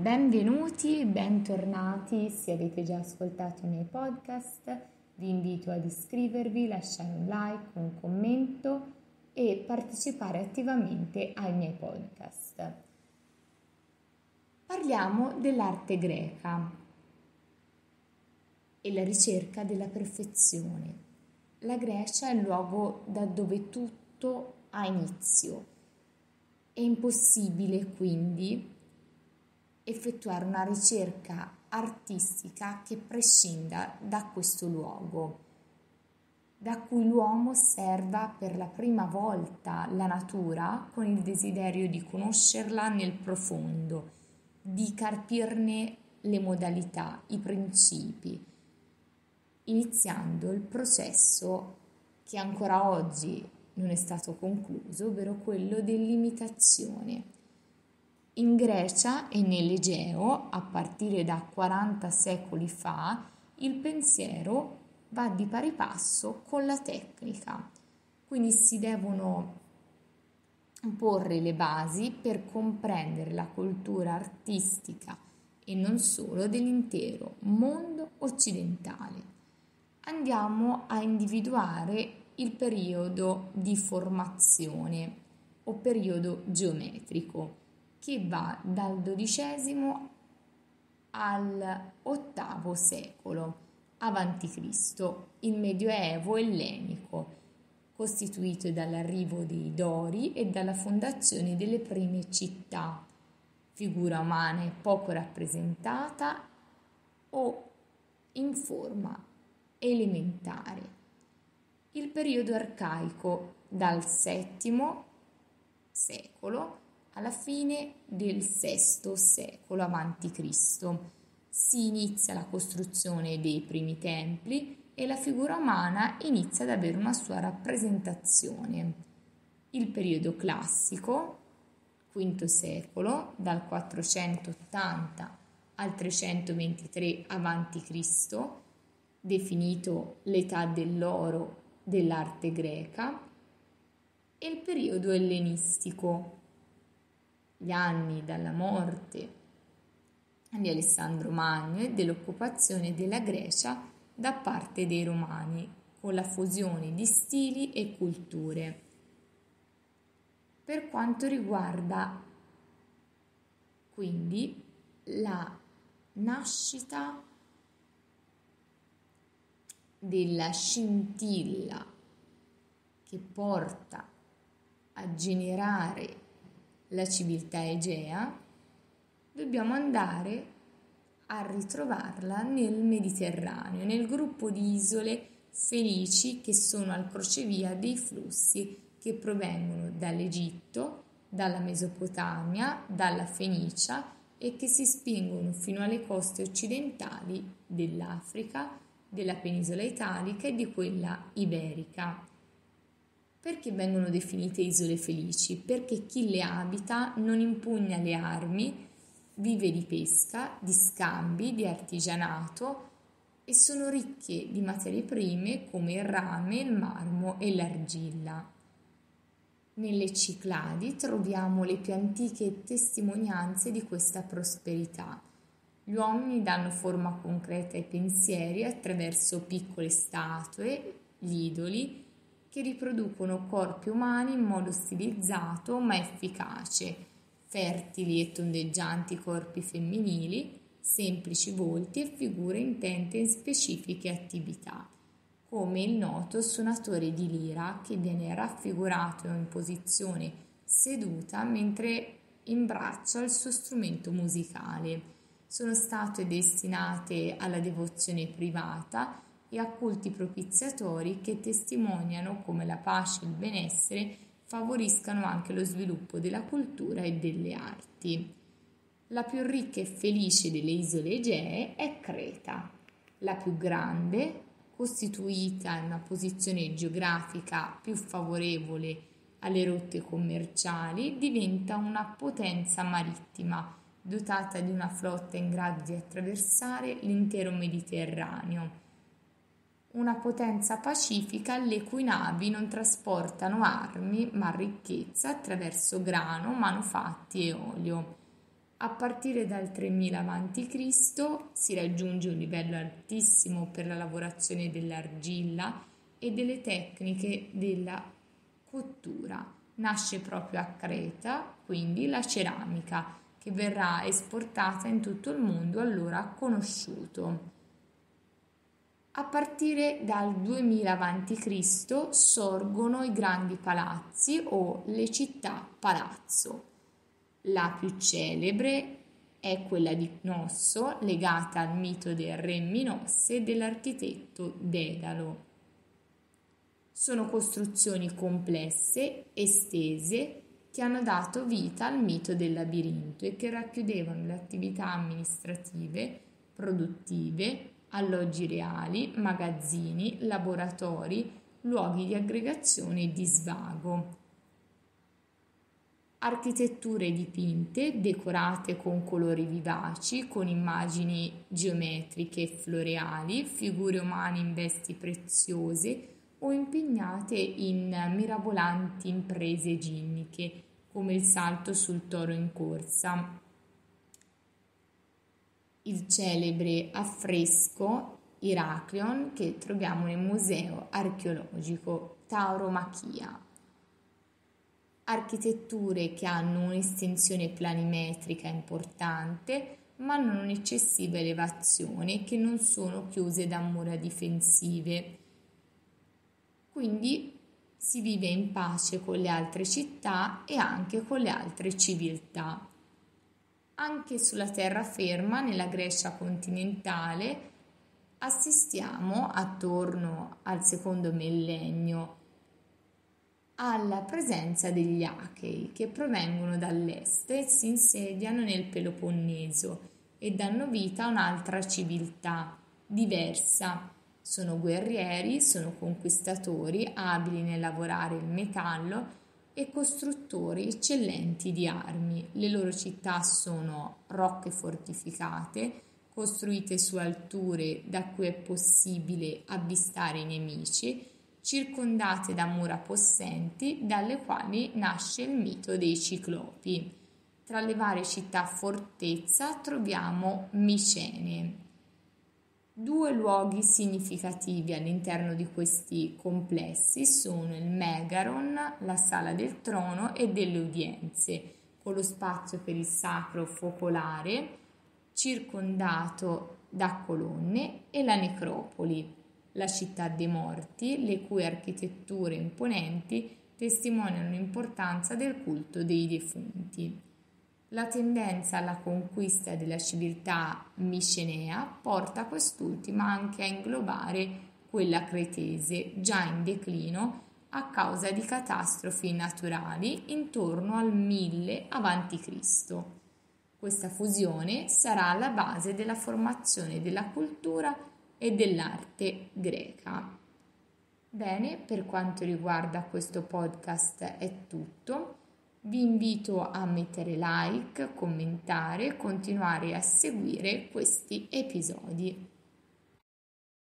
benvenuti, bentornati. Se avete già ascoltato i miei podcast, vi invito ad iscrivervi, lasciare un like, un commento e partecipare attivamente ai miei podcast. Parliamo dell'arte greca e la ricerca della perfezione. La Grecia è il luogo da dove tutto ha inizio. È impossibile quindi effettuare una ricerca artistica che prescinda da questo luogo, da cui l'uomo osserva per la prima volta la natura con il desiderio di conoscerla nel profondo, di carpirne le modalità, i principi, iniziando il processo che ancora oggi non è stato concluso, ovvero quello dell'imitazione in Grecia e nell'Egeo, a partire da 40 secoli fa, il pensiero va di pari passo con la tecnica, quindi si devono porre le basi per comprendere la cultura artistica e non solo dell'intero mondo occidentale. Andiamo a individuare il periodo di formazione o periodo geometrico che va dal XII al VIII secolo a.C., il Medioevo ellenico, costituito dall'arrivo dei Dori e dalla fondazione delle prime città, figura umana poco rappresentata o in forma elementare. Il periodo arcaico dal VII secolo alla fine del VI secolo a.C. Si inizia la costruzione dei primi templi e la figura umana inizia ad avere una sua rappresentazione. Il periodo classico, V secolo, dal 480 al 323 a.C., definito l'età dell'oro dell'arte greca, e il periodo ellenistico, gli anni dalla morte di Alessandro Magno e dell'occupazione della Grecia da parte dei Romani, con la fusione di stili e culture. Per quanto riguarda quindi la nascita della scintilla che porta a generare la civiltà egea, dobbiamo andare a ritrovarla nel Mediterraneo, nel gruppo di isole felici che sono al crocevia dei flussi che provengono dall'Egitto, dalla Mesopotamia, dalla Fenicia e che si spingono fino alle coste occidentali dell'Africa, della penisola italica e di quella iberica. Perché vengono definite isole felici? Perché chi le abita non impugna le armi, vive di pesca, di scambi, di artigianato e sono ricche di materie prime come il rame, il marmo e l'argilla. Nelle Cicladi troviamo le più antiche testimonianze di questa prosperità. Gli uomini danno forma concreta ai pensieri attraverso piccole statue, gli idoli, che riproducono corpi umani in modo stilizzato ma efficace, fertili e tondeggianti corpi femminili, semplici volti e figure intente in specifiche attività, come il noto suonatore di lira che viene raffigurato in posizione seduta mentre imbraccia il suo strumento musicale. Sono state destinate alla devozione privata e a culti propiziatori che testimoniano come la pace e il benessere favoriscano anche lo sviluppo della cultura e delle arti. La più ricca e felice delle isole Egee è Creta, la più grande, costituita in una posizione geografica più favorevole alle rotte commerciali, diventa una potenza marittima dotata di una flotta in grado di attraversare l'intero Mediterraneo una potenza pacifica le cui navi non trasportano armi ma ricchezza attraverso grano, manufatti e olio. A partire dal 3000 a.C. si raggiunge un livello altissimo per la lavorazione dell'argilla e delle tecniche della cottura. Nasce proprio a Creta, quindi la ceramica, che verrà esportata in tutto il mondo allora conosciuto. A partire dal 2000 a.C. sorgono i grandi palazzi o le città palazzo. La più celebre è quella di Cnosso, legata al mito del re Minosse e dell'architetto Dedalo. Sono costruzioni complesse, estese, che hanno dato vita al mito del labirinto e che racchiudevano le attività amministrative, produttive, alloggi reali, magazzini, laboratori, luoghi di aggregazione e di svago architetture dipinte decorate con colori vivaci, con immagini geometriche e floreali, figure umane in vesti preziose o impegnate in mirabolanti imprese ginniche, come il salto sul toro in corsa. Il celebre affresco Iracleon che troviamo nel museo archeologico Tauromachia architetture che hanno un'estensione planimetrica importante ma non un'eccessiva elevazione che non sono chiuse da mura difensive. Quindi si vive in pace con le altre città e anche con le altre civiltà. Anche sulla terraferma, nella Grecia continentale, assistiamo attorno al secondo millennio alla presenza degli Achei che provengono dall'est e si insediano nel Peloponneso e danno vita a un'altra civiltà diversa. Sono guerrieri, sono conquistatori, abili nel lavorare il metallo e costruttori eccellenti di armi. Le loro città sono rocche fortificate, costruite su alture da cui è possibile avvistare i nemici circondate da mura possenti dalle quali nasce il mito dei ciclopi. Tra le varie città fortezza troviamo Micene. Due luoghi significativi all'interno di questi complessi sono il Megaron, la sala del trono e delle udienze, con lo spazio per il sacro focolare circondato da colonne e la necropoli, la città dei morti, le cui architetture imponenti testimoniano l'importanza del culto dei defunti. La tendenza alla conquista della civiltà micenea porta quest'ultima anche a inglobare quella cretese, già in declino a causa di catastrofi naturali intorno al 1000 a.C. Questa fusione sarà la base della formazione della cultura e dell'arte greca. Bene, per quanto riguarda questo podcast è tutto. Vi invito a mettere like, commentare, continuare a seguire questi episodi.